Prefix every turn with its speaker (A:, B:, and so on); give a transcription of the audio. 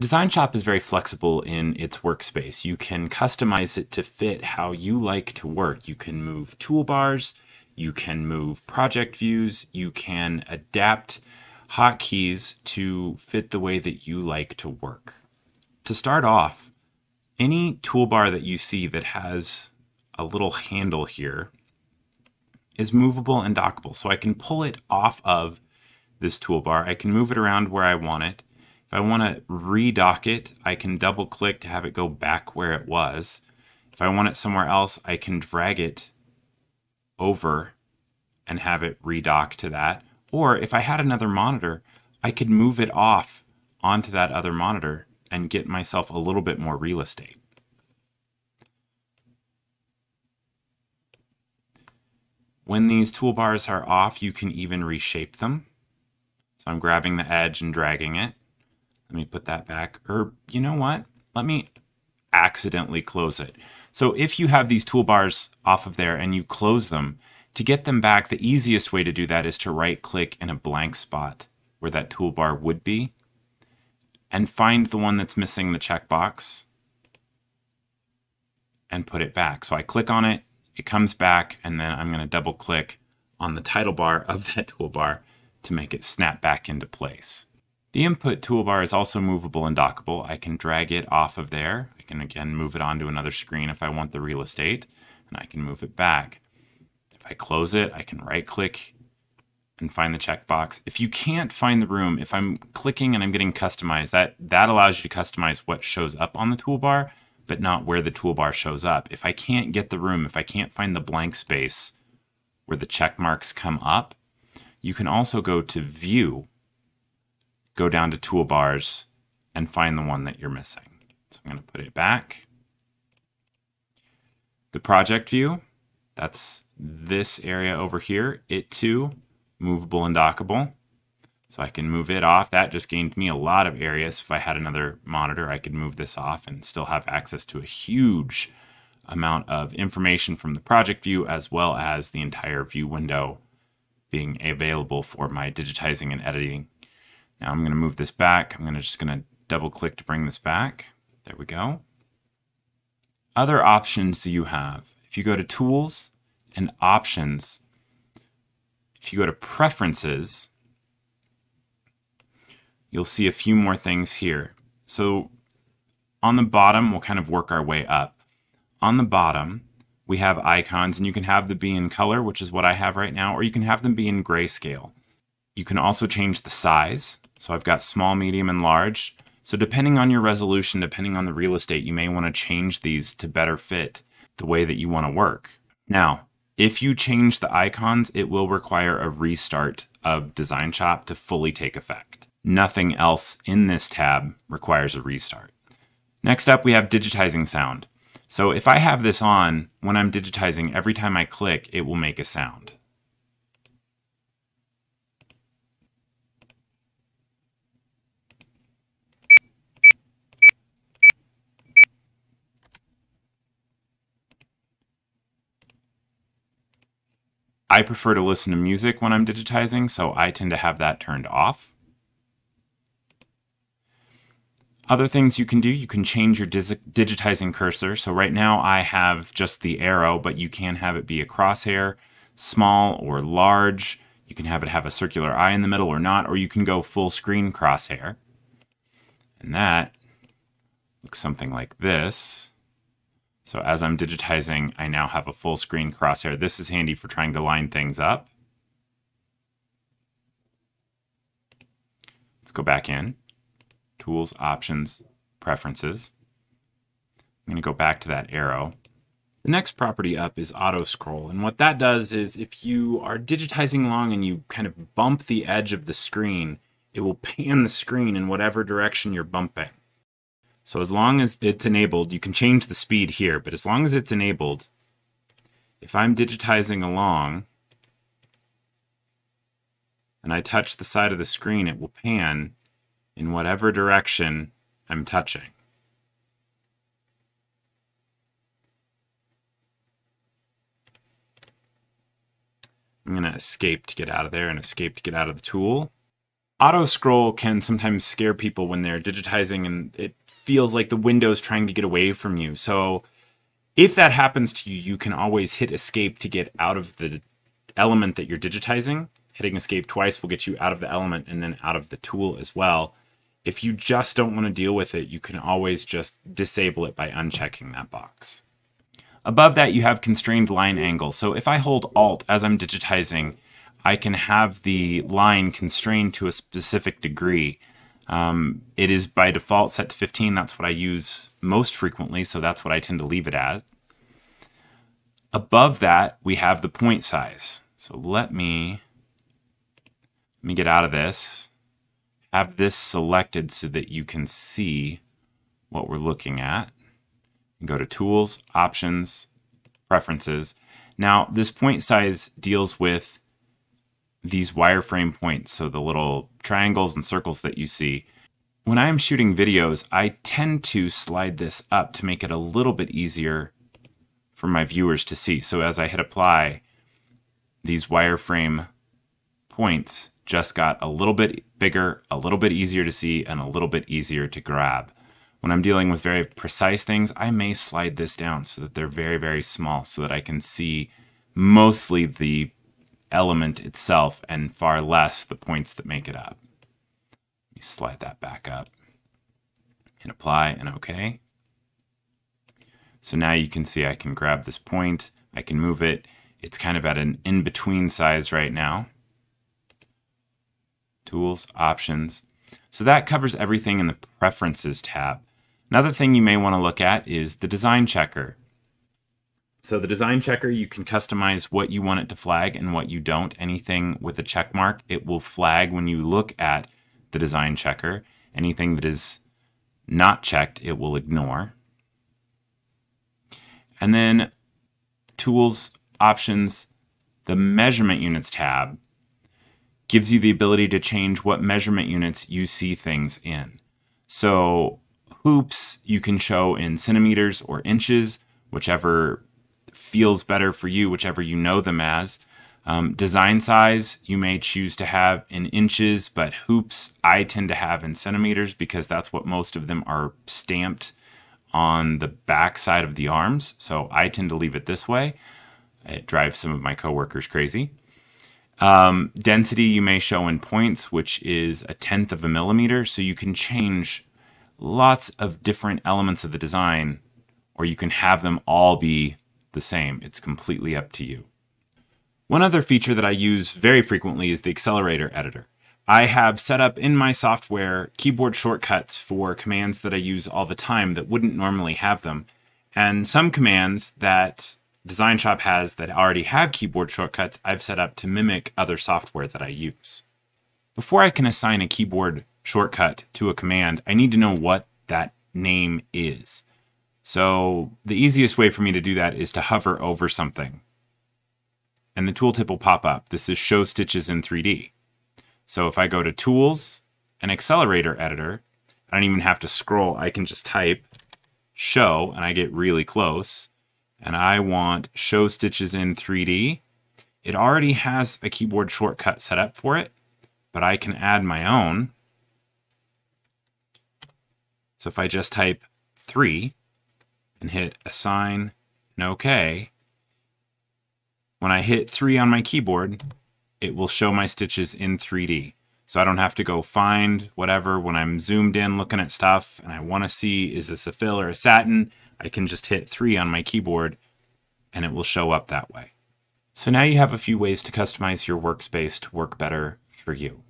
A: DesignShop is very flexible in its workspace. You can customize it to fit how you like to work. You can move toolbars, you can move project views, you can adapt hotkeys to fit the way that you like to work. To start off, any toolbar that you see that has a little handle here is movable and dockable. So I can pull it off of this toolbar. I can move it around where I want it. If I want to redock it, I can double click to have it go back where it was. If I want it somewhere else, I can drag it over and have it redock to that. Or if I had another monitor, I could move it off onto that other monitor and get myself a little bit more real estate. When these toolbars are off, you can even reshape them. So I'm grabbing the edge and dragging it. Let me put that back. Or you know what? Let me accidentally close it. So if you have these toolbars off of there and you close them, to get them back, the easiest way to do that is to right click in a blank spot where that toolbar would be and find the one that's missing the checkbox and put it back. So I click on it, it comes back, and then I'm going to double click on the title bar of that toolbar to make it snap back into place. The input toolbar is also movable and dockable. I can drag it off of there. I can again move it onto another screen if I want the real estate, and I can move it back. If I close it, I can right click and find the checkbox. If you can't find the room, if I'm clicking and I'm getting customized, that, that allows you to customize what shows up on the toolbar, but not where the toolbar shows up. If I can't get the room, if I can't find the blank space where the check marks come up, you can also go to View, go down to Toolbars, and find the one that you're missing. So I'm going to put it back. The project view, that's this area over here. It too movable and dockable. So I can move it off. That just gained me a lot of areas. If I had another monitor, I could move this off and still have access to a huge amount of information from the project view as well as the entire view window being available for my digitizing and editing. Now I'm going to move this back. I'm going to just going to double click to bring this back. There we go. Other options do you have. If you go to Tools and Options, if you go to Preferences, you'll see a few more things here. So on the bottom, we'll kind of work our way up. On the bottom, we have icons, and you can have them be in color, which is what I have right now, or you can have them be in grayscale. You can also change the size. So I've got small, medium, and large. So depending on your resolution, depending on the real estate, you may want to change these to better fit the way that you want to work. Now, if you change the icons, it will require a restart of DesignShop to fully take effect. Nothing else in this tab requires a restart. Next up, we have digitizing sound. So if I have this on, when I'm digitizing, every time I click, it will make a sound. I prefer to listen to music when I'm digitizing, so I tend to have that turned off. Other things you can do, you can change your digitizing cursor. So right now I have just the arrow, but you can have it be a crosshair, small or large. You can have it have a circular eye in the middle or not, or you can go full screen crosshair. And that looks something like this. So as I'm digitizing, I now have a full screen crosshair. This is handy for trying to line things up. Let's go back in. Tools, Options, Preferences. I'm going to go back to that arrow. The next property up is auto scroll. And what that does is if you are digitizing along and you kind of bump the edge of the screen, it will pan the screen in whatever direction you're bumping. So as long as it's enabled, you can change the speed here, but as long as it's enabled, if I'm digitizing along and I touch the side of the screen, it will pan in whatever direction I'm touching. I'm going to escape to get out of there and escape to get out of the tool. Auto scroll can sometimes scare people when they're digitizing and it feels like the window's trying to get away from you. So if that happens to you, you can always hit escape to get out of the element that you're digitizing. Hitting escape twice will get you out of the element and then out of the tool as well. If you just don't want to deal with it, you can always just disable it by unchecking that box. Above that, you have constrained line angle. So if I hold Alt as I'm digitizing, I can have the line constrained to a specific degree. Um, it is by default set to 15. That's what I use most frequently, so that's what I tend to leave it as. Above that, we have the point size. So let me, let me get out of this, have this selected so that you can see what we're looking at. Go to Tools, Options, Preferences. Now, this point size deals with these wireframe points, so the little triangles and circles that you see. When I am shooting videos, I tend to slide this up to make it a little bit easier for my viewers to see. So as I hit apply, these wireframe points just got a little bit bigger, a little bit easier to see, and a little bit easier to grab. When I'm dealing with very precise things, I may slide this down so that they're very, very small so that I can see mostly the element itself and far less the points that make it up. Let me slide that back up. Hit apply and OK. So now you can see I can grab this point, I can move it. It's kind of at an in-between size right now. Tools, Options. So that covers everything in the Preferences tab. Another thing you may want to look at is the Design Checker. So the design checker, you can customize what you want it to flag and what you don't. Anything with a check mark, it will flag when you look at the design checker. Anything that is not checked, it will ignore. And then tools, options, the measurement units tab gives you the ability to change what measurement units you see things in. So hoops you can show in centimeters or inches, whichever feels better for you, whichever you know them as. Um, design size, you may choose to have in inches, but hoops I tend to have in centimeters because that's what most of them are stamped on the back side of the arms. So I tend to leave it this way. It drives some of my coworkers crazy. Um, density you may show in points, which is a tenth of a millimeter. So you can change lots of different elements of the design, or you can have them all be the same. It's completely up to you. One other feature that I use very frequently is the accelerator editor. I have set up in my software keyboard shortcuts for commands that I use all the time that wouldn't normally have them. And some commands that DesignShop has that already have keyboard shortcuts, I've set up to mimic other software that I use. Before I can assign a keyboard shortcut to a command, I need to know what that name is. So the easiest way for me to do that is to hover over something. And the tooltip will pop up. This is Show Stitches in 3D. So if I go to Tools and Accelerator Editor, I don't even have to scroll. I can just type Show, and I get really close. And I want Show Stitches in 3D. It already has a keyboard shortcut set up for it, but I can add my own. So if I just type 3, and hit assign and OK, when I hit 3 on my keyboard, it will show my stitches in 3D. So I don't have to go find whatever when I'm zoomed in looking at stuff and I want to see is this a fill or a satin, I can just hit 3 on my keyboard and it will show up that way. So now you have a few ways to customize your workspace to work better for you.